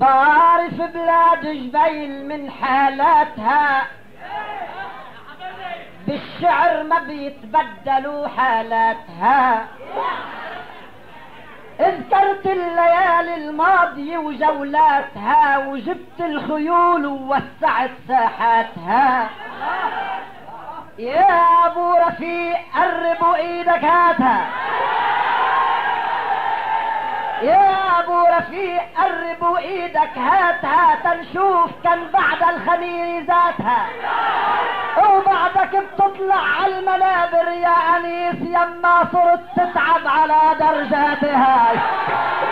بعرف بلاد جبيل من حالاتها. بالشعر ما بيتبدلوا حالاتها. اذكرت الليالي الماضية وجولاتها وجبت الخيول ووسعت ساحاتها. يا أبو رفيق قربوا إيدك هاتها يا أبو رفيق قربوا إيدك هاتها تنشوف كان بعد الخمير ذاتها. وبعدك بتطلع على المنابر يا أنيس يما صرت تتعب على درجاتها. تتعب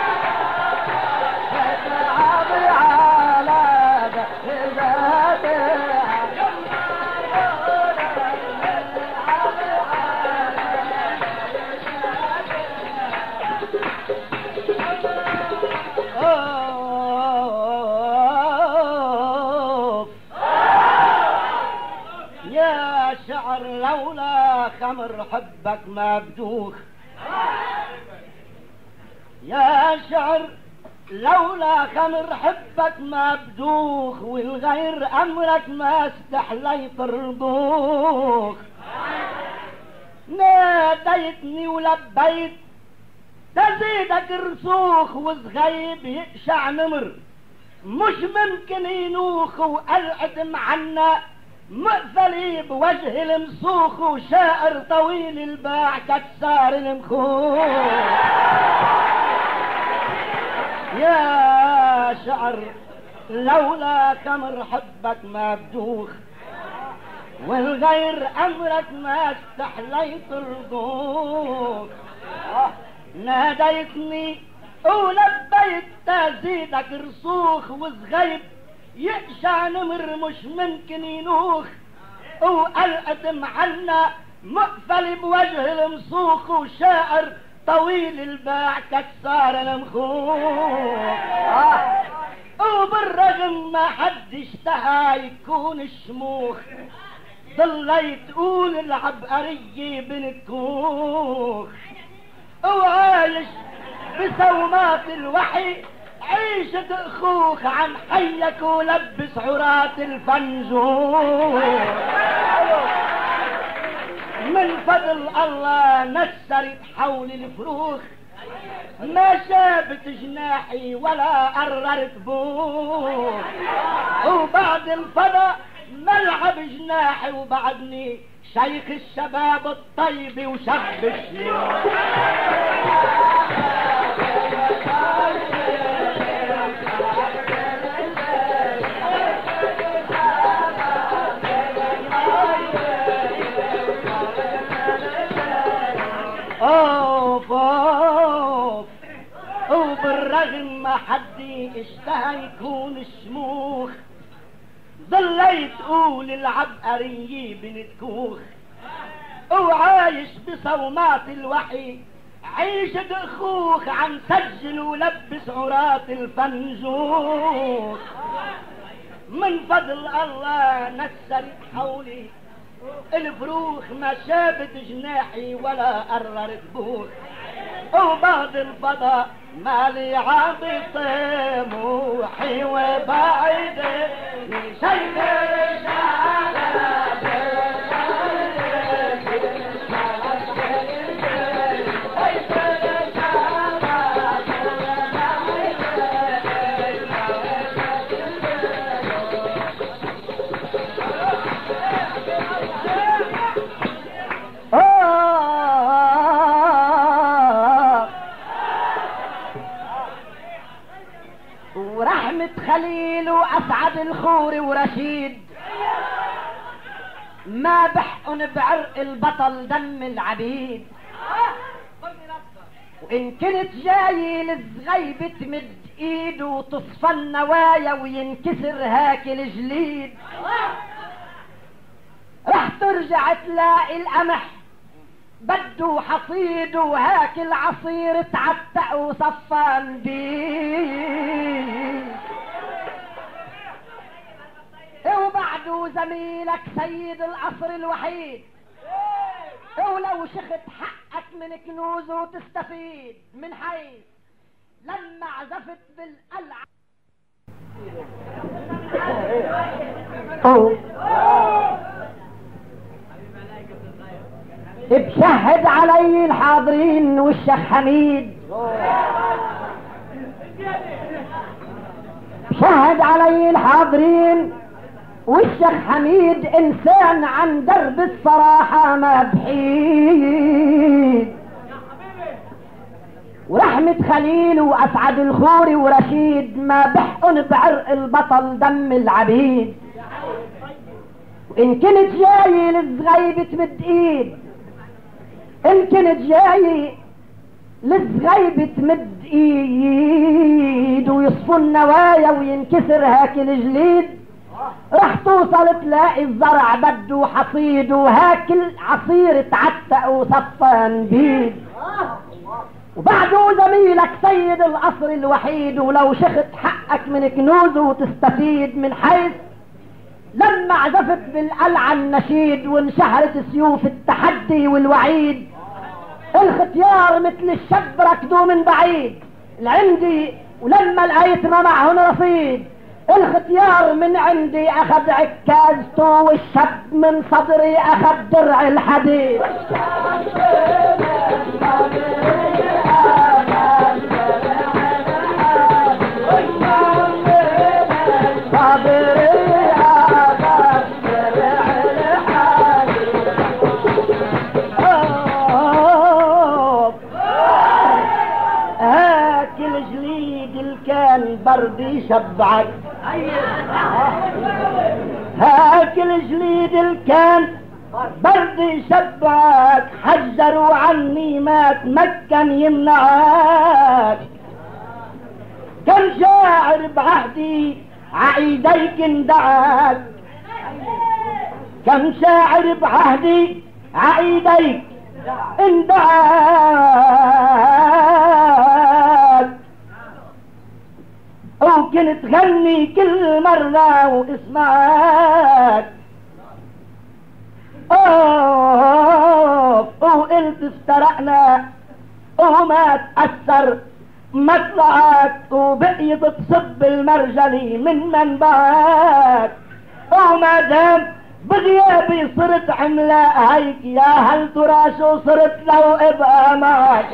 خمر حبك ما بدوخ يا شعر لولا خمر حبك ما بدوخ والغير أمرك ما استحليت الرضوخ ناديتني ولبيت تزيدك رسوخ وصغيب يقشع نمر. مش ممكن ينوخ وقلعد عنا مقفلي بوجه المسوخ وشاعر طويل الباع كسار المخوخ. يا شعر لولا كمر حبك ما بدوخ والغير أمرك ما استحليت الضوخ ناديتني ولبيت تزيدك رسوخ وصغيب يقشع نمر مش ممكن ينوخ وقلقت معنا مقفل بوجه المسوخ وشاعر طويل الباع كسار المخوخ. وبالرغم ما حد اشتهى يكون الشموخ ضليت تقول العبقرية بنكوخ وعايش بسومات الوحي عيشة أخوك عن حيك ولبس عرات الفنجوخ من فضل الله نسرت حول الفروخ. ما شابت جناحي ولا قررت بوخ. وبعد الفضا ملعب جناحي وبعدني شيخ الشباب الطيب وشب الشيوخ. ما حد اشتهى يكون الشموخ ضليت تقول العبقرية بنتكوخ وعايش بصومات الوحي عيشة اخوخ عم سجل ولبس عرات الفنجوخ من فضل الله نسرت حولي الفروخ ما شابت جناحي ولا قررت بوخ. وبعد الفضاء مالي عم طموحي وبعيد شيء آه وأسعد الخوري ورشيد. ما بحقن بعرق البطل دم العبيد. وإن كنت جاي للزغيب تمد إيده وتصفى النوايا وينكسر هاك الجليد. رح ترجع تلاقي القمح بده حصيد وهاك العصير تعتق وصفان بيه وبعده زميلك سيد القصر الوحيد. ولو شخت حقك من كنوز وتستفيد من حيث لما عزفت بالقلعة بشهد علي الحاضرين والشيخ حميد. شهد علي الحاضرين والشيخ حميد إنسان عن درب الصراحة ما بحيد؟ ورحمة خليل وأسعد الخوري ورشيد ما بحقن بعرق البطل دم العبيد. وإن كنت جاي للزغيبة تمد إيد. إن كنت جاي للزغيبة تمد إيد. ويصفوا النوايا وينكسر هاك الجليد. رح توصل تلاقي الزرع بده حصيد وهاك العصير تعتق وصفى نبيد وبعده زميلك سيد القصر الوحيد ولو شخت حقك من كنوزه وتستفيد من حيث لما عزفت بالقلعة النشيد وانشهرت سيوف التحدي والوعيد. الختيار مثل الشب ركضوا من بعيد. لعندي ولما لقيت ما معهن رصيد الختيار من عندي أخذ عكازته والشب من صدري أخذ درع الحديد. برد يشبعك هاك الجليد الكان برد يشبعك حجروا عني ما تمكن يمنعك. كم شاعر بعهدي عيديك اندعك كم شاعر بعهدي عيديك اندعك ممكن تغني كل مرة واسمعك أوه وقلت افترقنا. وما تأثر. مطلعك وبقيت تصب المرجلي من منبعك. وما دام بغيابي صرت عملاء هيك يا هل ترى شو صرت لو إبقى معك.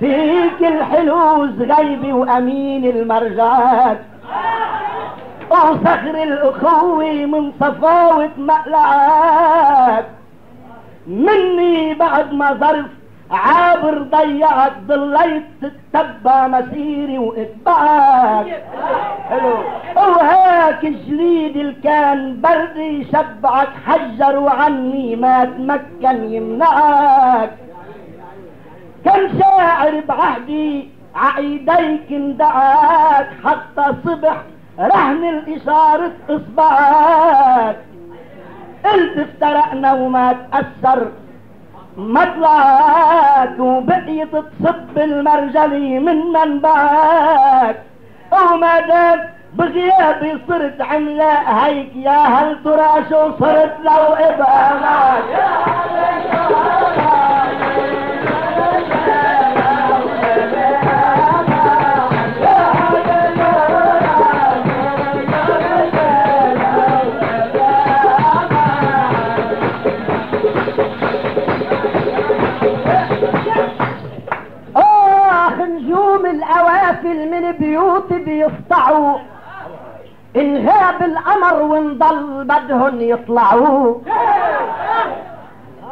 فيك الحلو زغيبي وأمين المرجات وصخر الاخوة من صفاوة مقلعات مني بعد ما ظرف عابر ضيعت ضليت تتبع مسيري واتبعك حلو. وهاك الجليد اللي كان برد يشبعك حجروا عني ما تمكن يمنعك. كم شاعر بعهدي عقيديك اندعاك حتى صبح رهن الإشارة إصبعك. قلت افترقنا وما تأثر مطلعك وبقيت تصب المرجلي من منبعك. وما دام بغيابي صرت عملاء هيك يا هل ترى شو صرت لو ابقى معك نجوم غاب القمر ونضل بدهن يطلعوا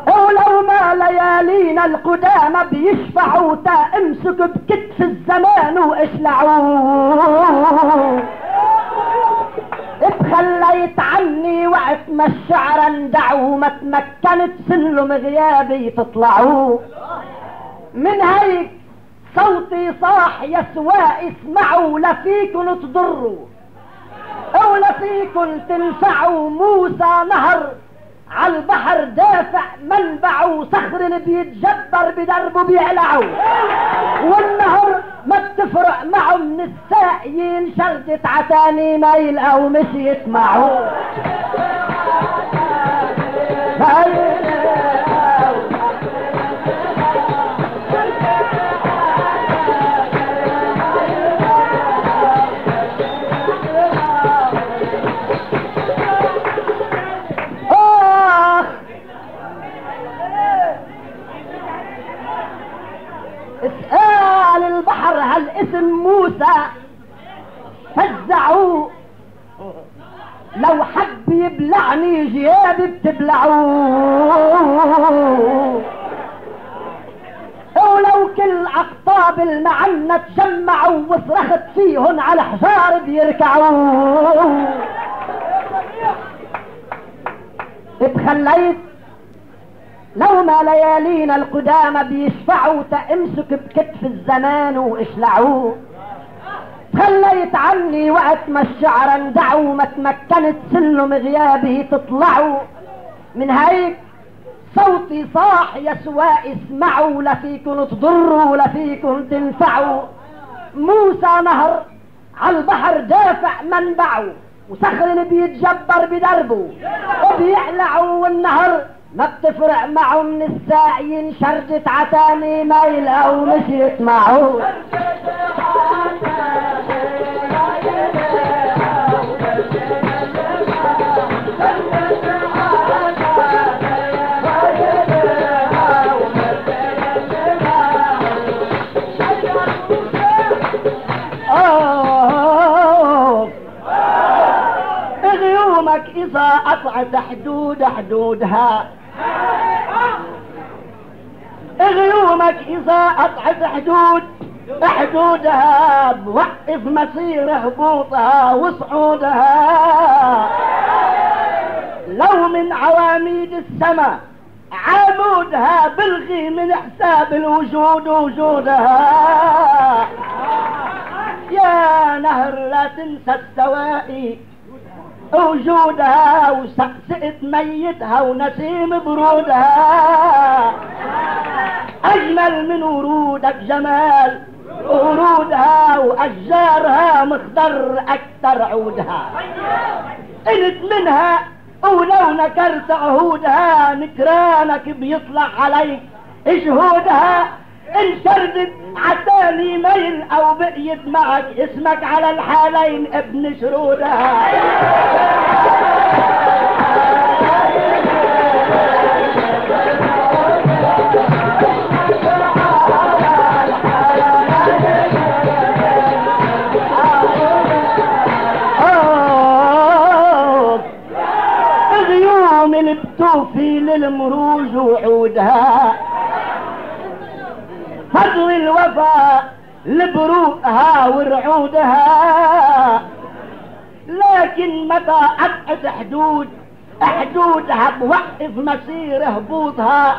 ولو ما ليالينا القدامى بيشفعوا تا امسك بكتف الزمان واشلعوا. اتخليت عني وقت ما الشعر اندعوا ما تمكنت سلم غيابي تطلعوا من هيك صوتي صاح يا سواء اسمعوا لا فيكن تضروا أولى فيكن تنفعوا موسى نهر. على البحر دافع منبعه صخر اللي بيتجبر بدربه بيعلعه والنهر ما بتفرق معه من الساقيين شردت عتاني ما يلقوا مشيت معه القدامى بيشفعوا تأمسك بكتف الزمان وإشلعوه. تخليت عني وقت ما الشعر اندعوا ما تمكنت سلم غيابه تطلعوا. من هيك صوتي صاح يا سواء اسمعوا لا فيكن تضروا ولا فيكن تنفعوا. موسى نهر على البحر دافع منبعه وصخر اللي بيتجبر بدربه. وبيعلعوا والنهر ما بتفرق معه من الساعين شرجة عتاني ما يلقوا مشيت معه قطعت حدود حدودها. غيومك إذا قطعت حدود حدودها بوقف مسير هبوطها وصعودها. لو من عواميد السماء عمودها بلغي من حساب الوجود وجودها. يا نهر لا تنسى السوائي وجودها وسقسقت ميتها ونسيم برودها. أجمل من ورودك جمال ورودها وأشجارها مخضر أكثر عودها. قلت منها ولو نكرت عهودها نكرانك بيطلع عليك. شهودها ان شردت عتاني ميل أو بقيت معك اسمك على الحالين ابن شرودها آه. البتوفي للمروج وعودها فضل الوفاء لبروقها ورعودها. لكن متى قطعت حدود؟ حدودها بوقف مسير هبوطها.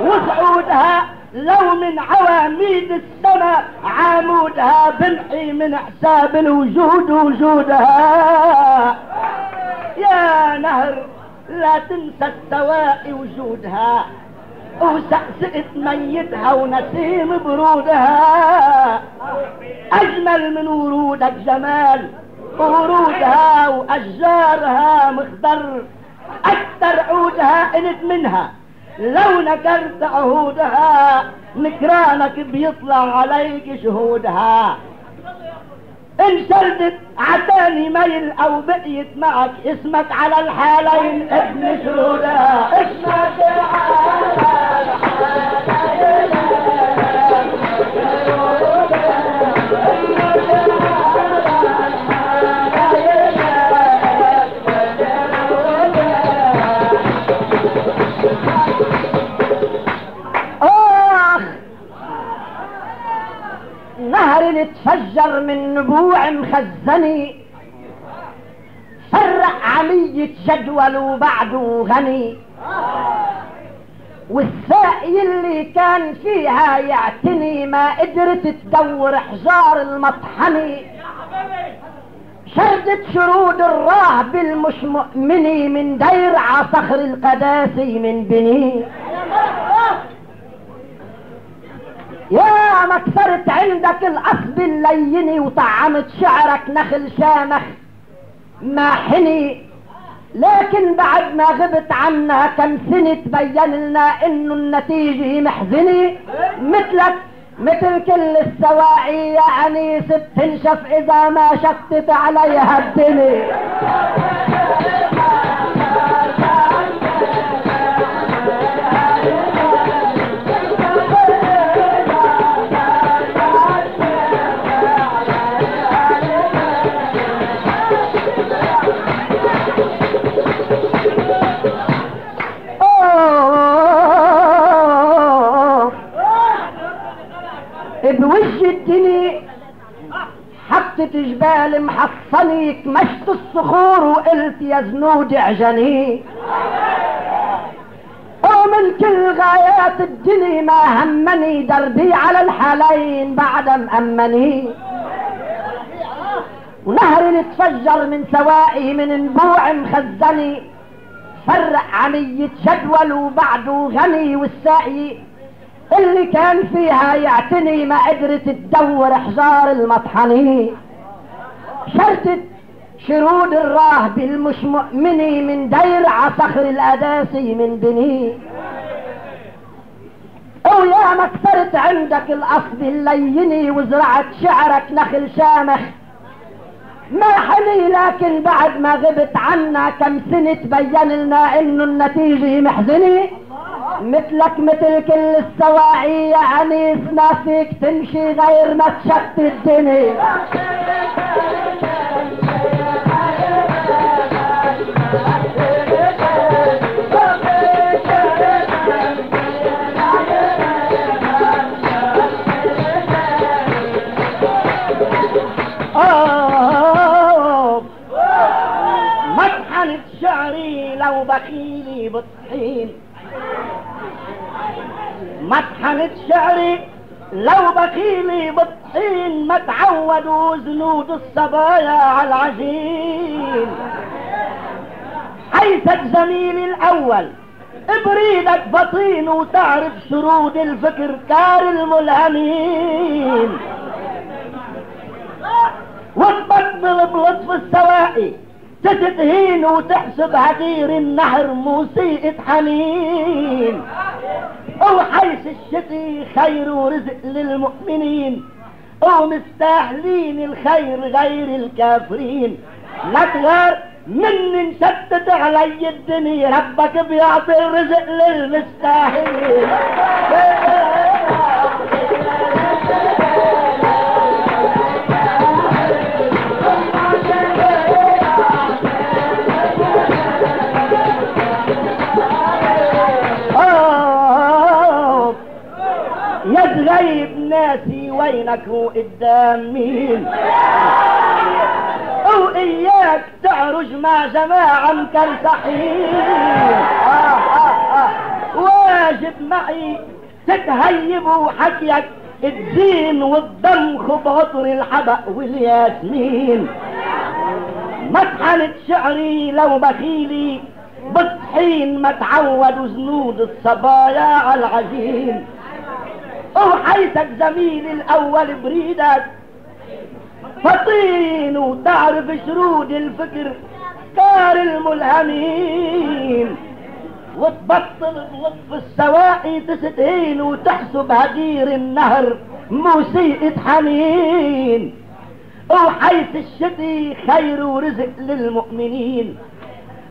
وصعودها لو من عواميد السماء عامودها بنحي من حساب الوجود وجودها. يا نهر لا تنسى السواقي وجودها. وسقسقت ميتها ونسيم برودها. أجمل من ورودك جمال ورودها وأشجارها مخضر. أكثر عودها قلت منها لو نكرت عهودها نكرانك بيطلع عليك شهودها. ان شردت عتاني ميل أو بقيت معك اسمك على الحالين. ابن شهودها اسمك على آخ تفجر من نبوع مخزني فرق عمية جدول وبعده غني. والساقي اللي كان فيها يعتني ما قدرت تدور حجار المطحني. شردت شرود الراهب المش مؤمني من دير عصخر القداسي من بني. يا ما كسرت عندك الأصب الليني وطعمت شعرك نخل شامخ. ما حني. لكن بعد ما غبت عنا كم سنة تبين لنا إنه النتيجة محزنة. مثلك مثل كل السواعي يا انيس بتنشف إذا ما شتت عليها الدنيا. محصني كمشت الصخور وقلت يا زنود اعجني. ومن كل غايات الدنيا ما همني دربي على الحالين بعد مأمني ونهر تفجر من سوائي من انبوع مخزني. فرق عمية جدول وبعده غني والساقي. اللي كان فيها يعتني ما قدرت تدور حجار المطحني. شرتت شرود الراهب المش مؤمني من دير عصخر الأداسي من بني ويا ما كسرت عندك الأصل الليني وزرعت شعرك نخل شامخ. ما حني لكن بعد ما غبت عنا كم سنة تبين لنا إنه النتيجة محزنة. مثلك مثل كل السواعي يا عنيس ما فيك تمشي غير ما تشتت الدنيا. مطحنة شعري لو بخيلي بطحين ما تعودوا زنود الصبايا على العجين. حيثك زميلي الأول بريدك بطين وتعرف شرود الفكر كار الملهمين. وتبطل بلطف السوائي تتهين وتحسب هدير النهر موسيقى حنين. وحيث الشتي خير ورزق للمؤمنين ومستاهلين الخير غير الكافرين. لا تغار من انشتت علي الدنيا ربك بيعطي الرزق للمستاهلين. وينك وقدام مين وإياك تعرج مع جماعة آه واجب معي تتهيب وحكيك الدين والضمخ بعطر الحبق والياسمين. مطحنة شعري لو بخيلي بطحين ما تعودوا زنود الصبايا على العجين. وحيثك زميلي الأول بريدك. فطين وتعرف شرود الفكر كار الملهمين. وتبطل بلطف السواقي تستهين وتحسب هدير النهر موسيقى حنين. وحيث الشتي خير ورزق للمؤمنين.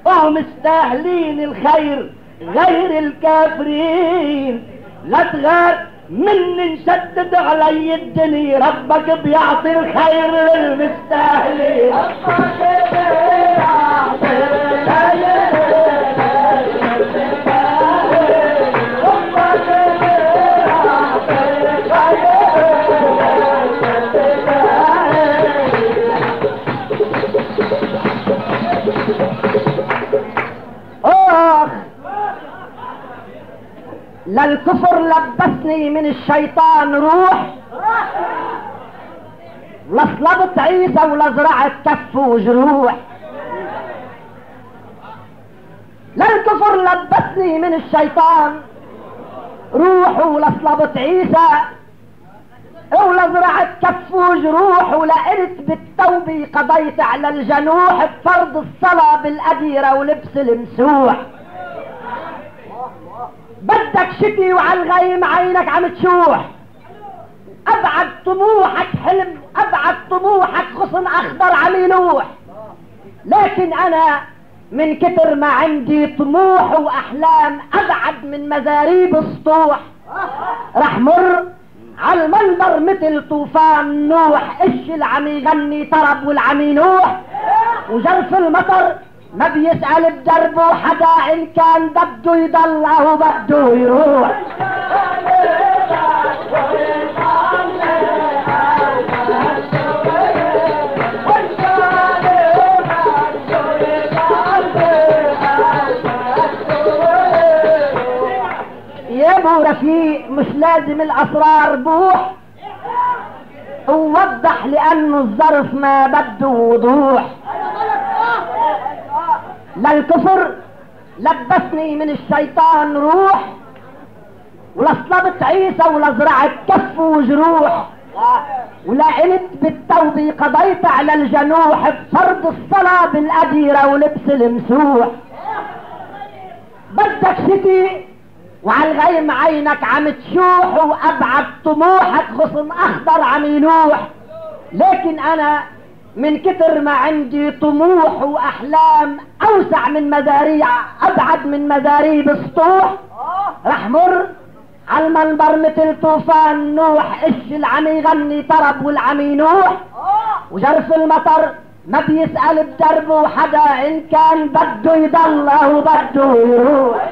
ومستاهلين الخير غير الكافرين. لا تغار من نشدد علي الدنيا ربك بيعطي الخير للمستاهلين. آخ للكفر لبسني من الشيطان روح. لا صلبت عيسى ولا زرعت كف وجروح. لا الكفر لبسني من الشيطان روح ولا صلبت عيسى ولا زرعت كف وجروح. ولا قلت بالتوبة قضيت على الجنوح. بفرض الصلاة بالأديرة ولبس المسوح. بدك شتي وعلى الغيم عينك عم تشوح. أبعد طموحك حلم أبعد طموحك غصن أخضر عم يلوح. لكن أنا من كتر ما عندي طموح وأحلام أبعد من مزاريب السطوح. رح مر على المنبر مثل طوفان نوح. إيش اللي عم يغني طرب والعم ينوح؟ وجرف المطر ما بيسأل بدربه حدا إن كان بده يضل أو بده يروح. يا أبو رفيق مش لازم الأسرار بوح. ووضح لأنه الظرف ما بده وضوح. لا الكفر لبسني من الشيطان روح ولا صلبت عيسى ولا زرعت كف وجروح ولا بالتوبة قضيت على الجنوح بفرض الصلاة بالأديرة ولبس المسوح. بدك شتي وعلى الغيم عينك عم تشوح وأبعد طموحك غصن أخضر عم يلوح. لكن أنا من كتر ما عندي طموح وأحلام أوسع من مزاريع أبعد من مزاريب السطوح رح مر على المنبر مثل طوفان نوح إيش اللي عم يغني طرب والعم ينوح. وجرف المطر ما بيسأل بدربه حدا إن كان بده يضل أو بده يروح.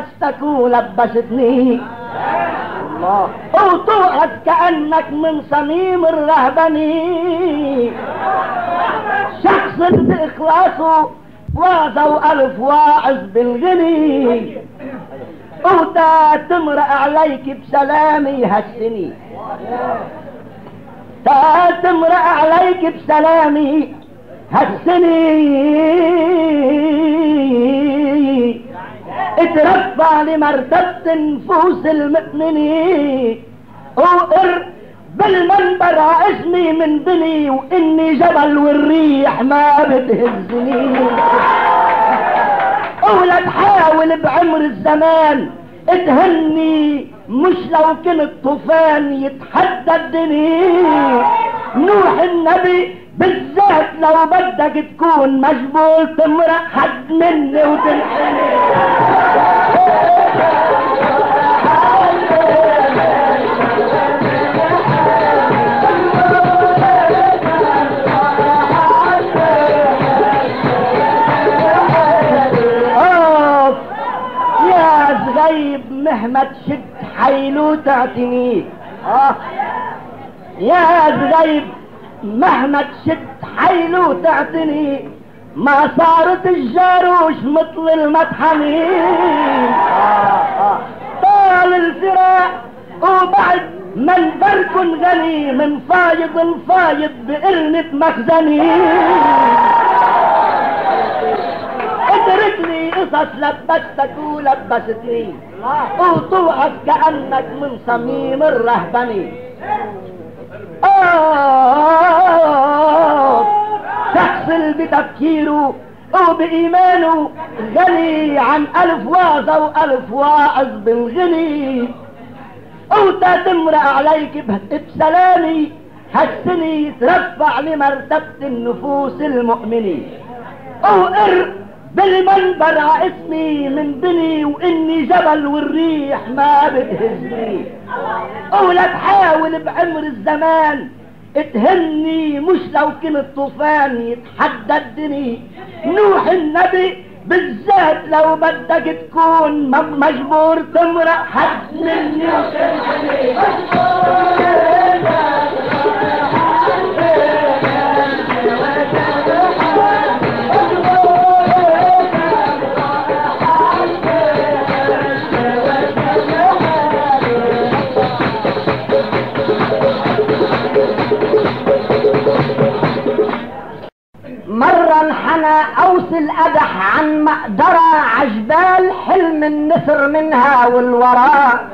لبستك ولبستني الله. كأنك من صميم الرهبني. شخص بإخلاصه واعظوا ألف واعظ بالغني. وتا تمرق عليك بسلامي هالسني. تا تمرق عليك بسلامي هالسني. اترفع لمرتبة نفوس المؤمنين. وقر بالمنبر اسمي من بني وإني جبل والريح ما بتهزني. ولا تحاول بعمر الزمان تهني مش لو كنت طوفان يتحدى الدنيا. نوح النبي بالذات لو بدك تكون مجبول تمرق حد مني وتنحني. زغيب مهما تشد حيلو تعتني آه يا زغيب. مهما تشد حيلو تعتني ما صارت الجاروش مثل المطحنين طال الفراق وبعد من بركن غني من فايض فايض بقرنة مخزني. اتركني قصص لبستك ولبستني وطوعك كأنك من صميم الرهبني. آه تغسل بتفكيره وبإيمانه غني عن ألف واعظة وألف واعظ بالغني وتا تمرق عليك بسلامي هالسني يترفع لمرتبة النفوس المؤمنة وقر بالمنبر ع اسمي من بني وإني جبل والريح ما بتهزني. ولا تحاول بعمر الزمان تهني مش لو كنت طوفان يتحدى الدني نوح النبي بالذات لو بدك تكون مجبور تمرق حد مني. مرة انحنى اوس القدح عن مقدرة عجبال حلم النسر منها والوراء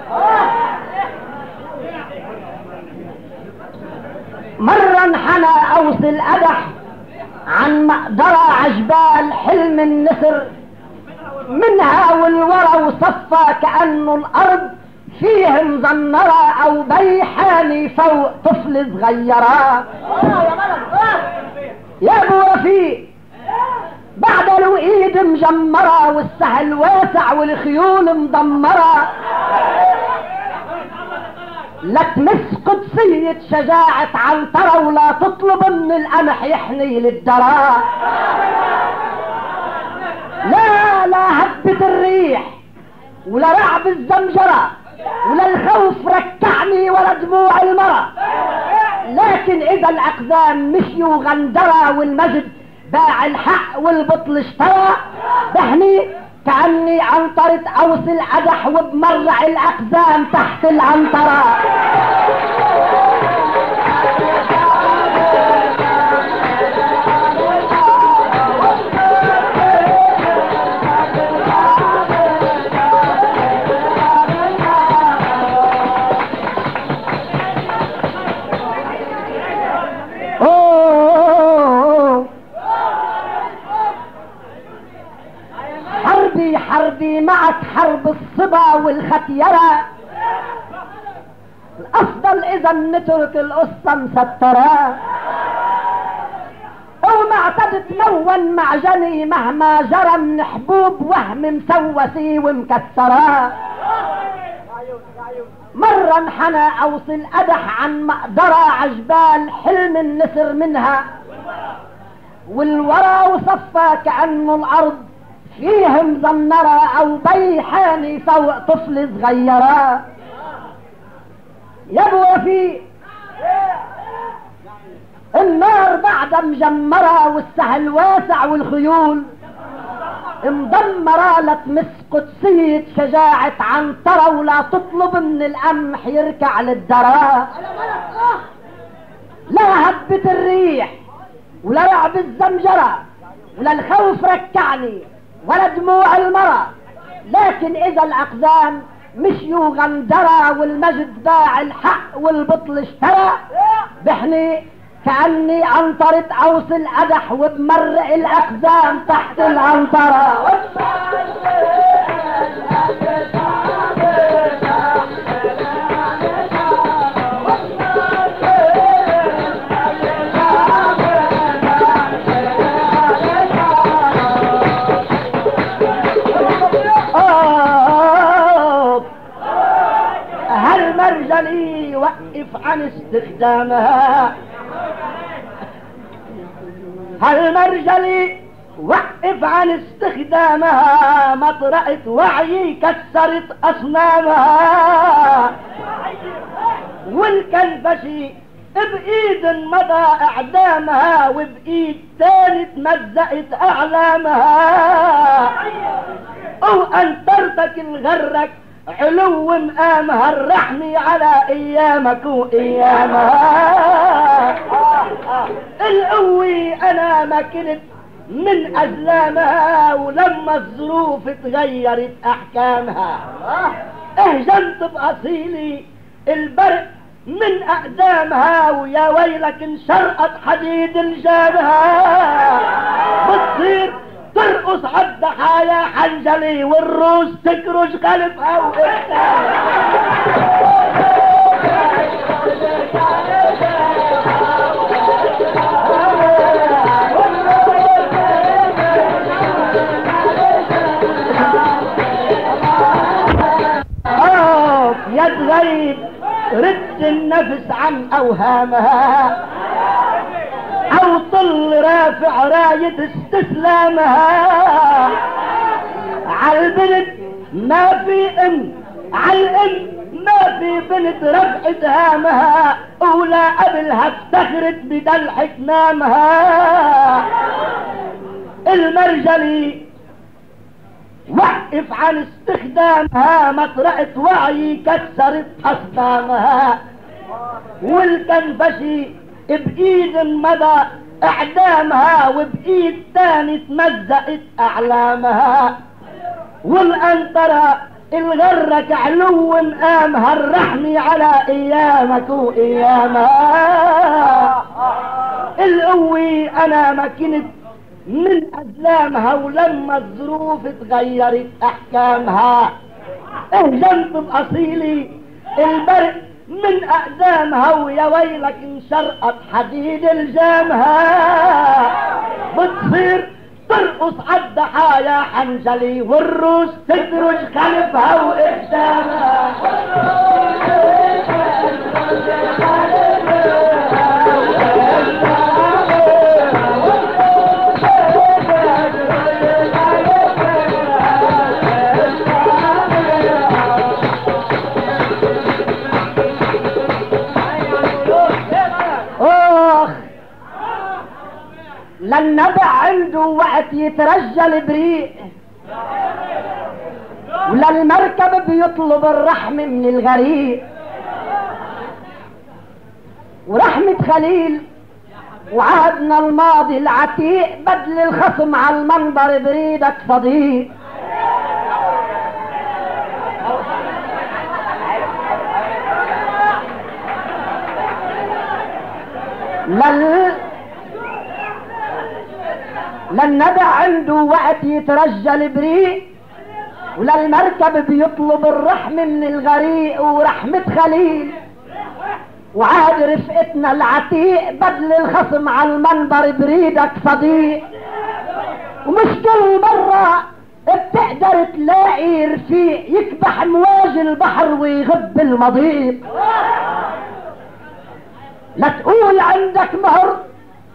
مرة انحنى اوس القدح عن مقدرة عجبال حلم النسر منها والورا وصفى كأنه الأرض فيه مزنرة أو بيحاني فوق طفل صغيرة. يا أبو رفيق بعد الوئيد مجمرة والسهل واسع والخيول مدمرة. لا تمس قدسية شجاعة عنترة ولا تطلب من القمح يحني للدرا. لا لا هبة الريح ولا رعب الزمجرة ولا الخوف ركعني ولا دموع المرة. لكن إذا الأقدام مشيوا غندرة والمجد باع الحق والبطل اشترى. بهني كأني عنطرة أوس القدح وبمرع الاقدام تحت العنطرة. معك حرب الصبا والختيرة. الأفضل إذا نترك القصة مسترة أو ما اعتدت مون معجني مهما جرى من حبوب وهم مسوسي ومكسرة. مرة انحنى اوصل قدح عن مقدرة عجبال حلم النسر منها. والورا وصفى كأنه الأرض فيه مزنرة أو بيحاني فوق طفل صغيرة يا ابو وفيق النار بعد مجمرة والسهل واسع والخيول. مدمرة لا تمس قدسية شجاعة عنترة ولا تطلب من القمح يركع للدرا لا هبة الريح ولا رعب الزمجرة ولا الخوف ركعني. ولا دموع المرة لكن إذا الأقدام مشيوا غندرة والمجد باع الحق والبطل اشترى بحني كأني عنطرة أوس القدح وبمرق الأقدام تحت العنطرة عن استخدامها هالمرجلي وقف عن استخدامها؟ مطرقة وعي كسرت أصنامها. والكلبشي بإيد مضى إعدامها وبإيد تاني تمزقت أعلامها. أو أنطرتك الغرك علو مقامها الرحمي على أيامك وأيامها. القوي أنا ما كنت من أزلامها ولما الظروف تغيرت أحكامها. اهجمت بأصيلي البرق من أقدامها ويا ويلك انشرقت حديد الجابها بتصير ترقص عالضحايا حنجلي والروس تكرش خلفها وقدامها آه يد غريب رد النفس عن أوهامها. أو طل رافع راية استسلامها؟ عالبنت ما في ام عالام ما في بنت رفعت هامها ولا قبلها افتخرت بدلع نامها المرجلي وقف عن استخدامها مطرقة وعي كسرت أصنامها والكنفشي بإيد مدى إعدامها وبإيد تاني تمزقت أعلامها. والأنطرة الغرك علو قامها الرحمي على أيامك وايامها القوي أنا ما كنت من ازلامها ولما الظروف اتغيرت أحكامها. اهجمت بأصيلي البرق من اقدامها ويا ويلك انشرقت حديد الجامها بتصير ترقص عالضحايا حنجلي والروس تدرج خلفها وقدامها وقت يترجل بريق وللمركب بيطلب الرحم من الغريق. ورحمة خليل وعهدنا الماضي العتيق بدل الخصم على المنبر بريدك صديق لل للنبع عنده وقت يترجل بريق وللمركب بيطلب الرحم من الغريق ورحمة خليل. وعاد رفقتنا العتيق بدل الخصم على المنبر بريدك صديق ومش كل مرة بتقدر تلاقي رفيق يكبح مواج البحر ويغب المضيق. لا تقول عندك مهر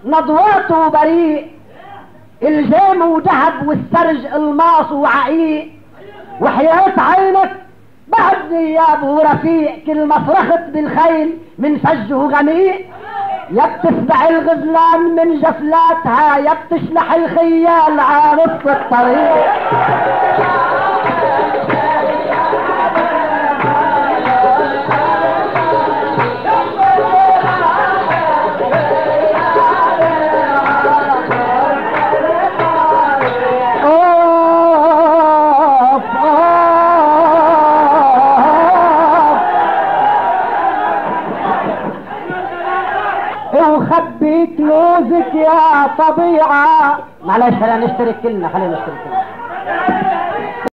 نضواته بريء. الجام وذهب والسرج الماس وعقيق. وحياة عينك. بعد نياب ورفيق كل ما صرخت بالخيل من فج وغميق. يا بتسبع الغزلان من جفلاتها يا بتشلح الخيال على نص الطريق. يا طبيعة. معلش خلينا نشترك كلنا خلينا نشترك كلنا.